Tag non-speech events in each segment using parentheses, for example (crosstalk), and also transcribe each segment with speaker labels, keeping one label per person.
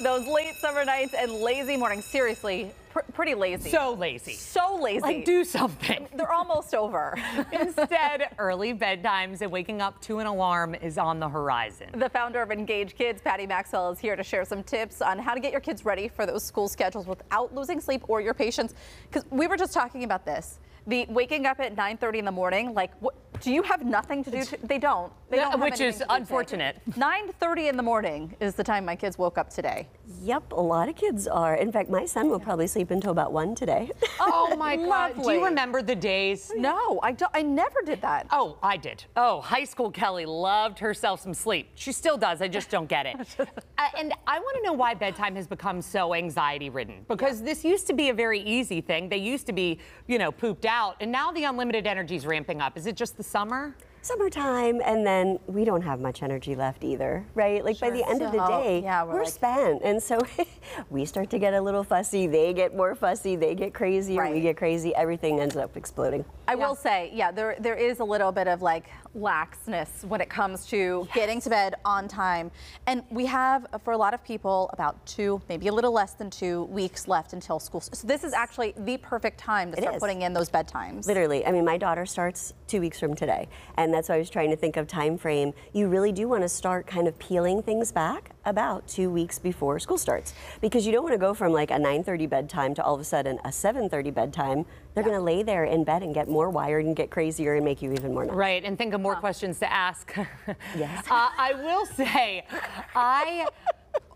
Speaker 1: Those late summer nights and lazy mornings, seriously, pr pretty lazy.
Speaker 2: So lazy.
Speaker 1: So lazy.
Speaker 2: Like, do something. (laughs)
Speaker 1: They're almost over. (laughs)
Speaker 2: Instead, early bedtimes and waking up to an alarm is on the horizon.
Speaker 1: The founder of Engage Kidz, Patty Maxwell, is here to share some tips on how to get your kids ready for those school schedules without losing sleep or your patience. Because we were just talking about this. The waking up at 9:30 in the morning, like, what, do you have nothing to do? To, they don't. They
Speaker 2: Yeah,
Speaker 1: don't have
Speaker 2: which is
Speaker 1: to
Speaker 2: unfortunate.
Speaker 1: 9:30 in the morning is the time my kids woke up today.
Speaker 3: Yep, a lot of kids are. In fact, my son will probably sleep until about one today. (laughs)
Speaker 2: Oh my God. Do you remember the days?
Speaker 1: No, I don't. I never did that.
Speaker 2: Oh, I did. Oh, high school Kelly loved herself some sleep. She still does. I just don't get it. (laughs) Uh, and I want to know why bedtime has become so anxiety ridden. Because this used to be a very easy thing. They used to be, you know, pooped out. And now the unlimited energy is ramping up. Is it just the summer?
Speaker 3: Summertime, and then we don't have much energy left either, right? Like by the end of the day,
Speaker 1: yeah, we're
Speaker 3: we're,
Speaker 1: like-
Speaker 3: spent. And so (laughs) we start to get a little fussy. They get more fussy. They get crazier.
Speaker 1: Right.
Speaker 3: We get crazy. Everything ends up exploding.
Speaker 1: I will say, yeah, there there is a little bit of like laxness when it comes to getting to bed on time. And we have, for a lot of people, about two, maybe a little less than two weeks left until school. So this is actually the perfect time to
Speaker 3: It
Speaker 1: start
Speaker 3: is.
Speaker 1: putting in those bedtimes.
Speaker 3: Literally, I mean, my daughter starts two weeks from today, and that's why I was trying to think of time frame. You really do want to start kind of peeling things back about two weeks before school starts, because you don't want to go from like a 9:30 bedtime to all of a sudden a 7:30 bedtime. They're going to lay there in bed and get more wired and get crazier and make you even more nuts.
Speaker 2: Right, and think of more questions to ask. (laughs)
Speaker 3: Yes.
Speaker 2: Uh, I will say, I.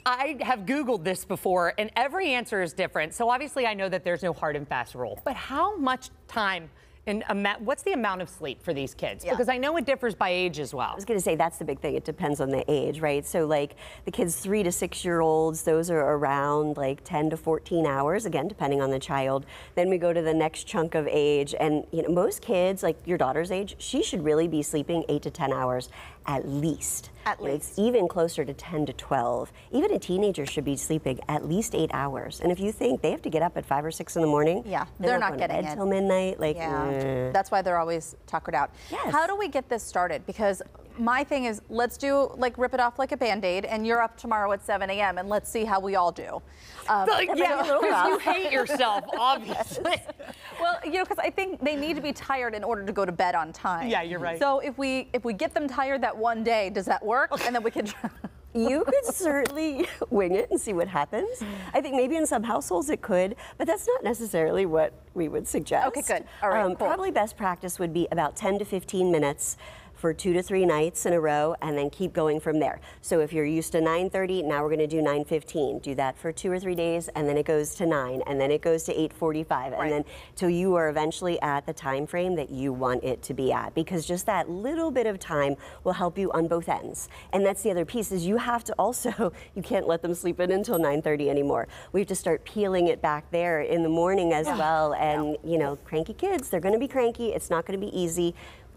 Speaker 2: I have Googled this before, and every answer is different. So obviously, I know that there's no hard and fast rule. But how much time and ama- what's the amount of sleep for these kids?
Speaker 1: Yeah.
Speaker 2: Because I know it differs by age as well.
Speaker 3: I was going to say that's the big thing. It depends on the age, right? So, like the kids three to six year olds, those are around like 10 to 14 hours, again, depending on the child. Then we go to the next chunk of age. And, you know, most kids, like your daughter's age, she should really be sleeping eight to 10 hours at least.
Speaker 1: At
Speaker 3: You know, It's
Speaker 1: least.
Speaker 3: even closer to 10 to 12. Even a teenager should be sleeping at least eight hours. And if you think they have to get up at five or six in the morning,
Speaker 1: Yeah, they're not
Speaker 3: going to
Speaker 1: getting
Speaker 3: bed
Speaker 1: it.
Speaker 3: till midnight. Like,
Speaker 1: Yeah,
Speaker 3: eh.
Speaker 1: that's why they're always tuckered out.
Speaker 3: Yes.
Speaker 1: How do we get this started? Because my thing is, let's do like rip it off like a band aid, and you're up tomorrow at 7 a.m. and let's see how we all do. Um,
Speaker 2: Like,
Speaker 1: but-
Speaker 2: yeah, because you hate yourself, (laughs) obviously.
Speaker 1: Well, you know, because I think they need to be tired in order to go to bed on time.
Speaker 2: Yeah, you're right.
Speaker 1: So if we if we get them tired that one day, does that work? And then we can. (laughs)
Speaker 3: You could certainly (laughs) wing it and see what happens. I think maybe in some households it could, but that's not necessarily what we would suggest.
Speaker 1: Okay, good. All right, um, cool.
Speaker 3: Probably best practice would be about 10 to 15 minutes for two to three nights in a row and then keep going from there. So if you're used to 9:30, now we're going to do 9:15. Do that for two or three days and then it goes to 9 and then it goes to 8:45
Speaker 1: Right.
Speaker 3: and then till you are eventually at the time frame that you want it to be at because just that little bit of time will help you on both ends. And that's the other piece is you have to also (laughs) you can't let them sleep in until 9:30 anymore. We have to start peeling it back there in the morning as well and you know, cranky kids, they're going to be cranky. It's not going to be easy.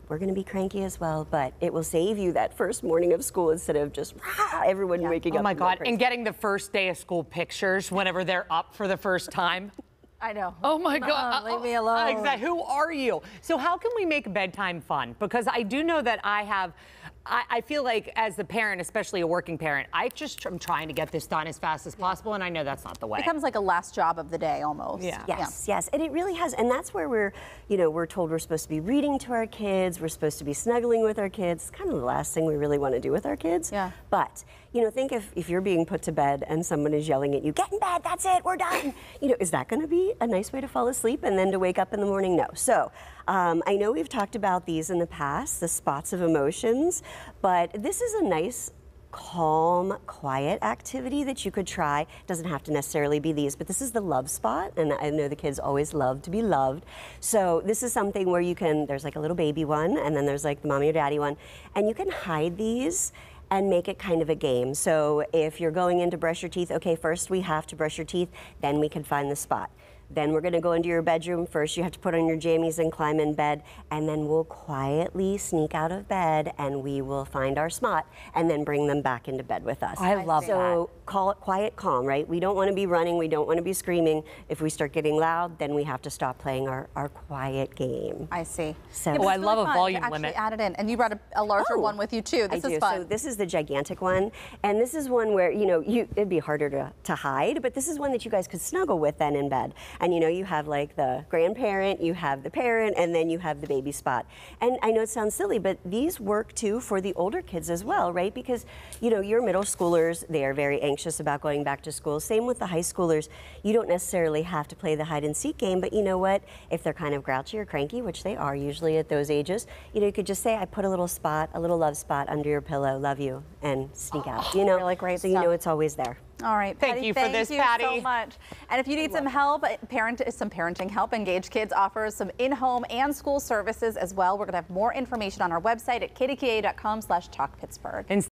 Speaker 3: We're going to be cranky as well, but it will save you that first morning of school instead of just rah, everyone waking
Speaker 2: Oh
Speaker 3: up.
Speaker 2: Oh my
Speaker 3: and
Speaker 2: God, and getting the first day of school pictures whenever they're up for the first time. (laughs)
Speaker 1: I know.
Speaker 2: Oh my uh-uh, God.
Speaker 1: Mom, leave me alone.
Speaker 2: Exactly. Who are you? So, how can we make bedtime fun? Because I do know that I have, I, I feel like as the parent, especially a working parent, I just am trying to get this done as fast as possible, and I know that's not the way.
Speaker 1: It becomes like a last job of the day almost.
Speaker 2: Yeah.
Speaker 3: Yes, yes, and it really has, and that's where we're, you know, we're told we're supposed to be reading to our kids, we're supposed to be snuggling with our kids. It's kind of the last thing we really want to do with our kids.
Speaker 1: Yeah.
Speaker 3: But you know, think if if you're being put to bed and someone is yelling at you, "Get in bed! That's it, we're done." you know, is that going to be a nice way to fall asleep and then to wake up in the morning? No. So. Um, I know we've talked about these in the past, the spots of emotions, but this is a nice calm, quiet activity that you could try. Doesn't have to necessarily be these, but this is the love spot, and I know the kids always love to be loved. So this is something where you can. There's like a little baby one, and then there's like the mommy or daddy one, and you can hide these. And make it kind of a game. So if you're going in to brush your teeth, okay, first we have to brush your teeth, then we can find the spot. Then we're going to go into your bedroom. First, you have to put on your jammies and climb in bed, and then we'll quietly sneak out of bed and we will find our spot and then bring them back into bed with us.
Speaker 2: I love
Speaker 3: so call it quiet calm, right? We don't want to be running, we don't want to be screaming. If we start getting loud, then we have to stop playing our, our quiet game.
Speaker 1: I see.
Speaker 3: So-
Speaker 1: but
Speaker 3: Oh,
Speaker 1: it's
Speaker 2: I love a
Speaker 1: fun to
Speaker 2: volume
Speaker 1: actually
Speaker 2: limit.
Speaker 1: Add it in, and you brought a, a larger
Speaker 3: Oh,
Speaker 1: one with you too. This
Speaker 3: I
Speaker 1: is
Speaker 3: do.
Speaker 1: fun.
Speaker 3: So this is the gigantic one, and this is one where you know you it'd be harder to, to hide, but this is one that you guys could snuggle with then in bed. And you know you have like the grandparent, you have the parent, and then you have the baby spot. And I know it sounds silly, but these work too for the older kids as well, right? Because you know your middle schoolers they are very anxious about going back to school. Same with the high schoolers. You don't necessarily have to play the hide and seek game, but you know what? If they're kind of grouchy or cranky, which they are usually at those ages, you know you could just say, "I put a little spot, a little love spot under your pillow, love you," and sneak out. Oh, you know,
Speaker 1: Really great
Speaker 3: so you know it's always there.
Speaker 1: All right,
Speaker 2: Thank
Speaker 1: Patty,
Speaker 2: you for this,
Speaker 1: you so much. And if you need some help, uh, parent is some parenting help, Engage Kidz offers some in-home and school services as well. We're going to have more information on our website at kdka.com/talkpittsburgh.
Speaker 2: And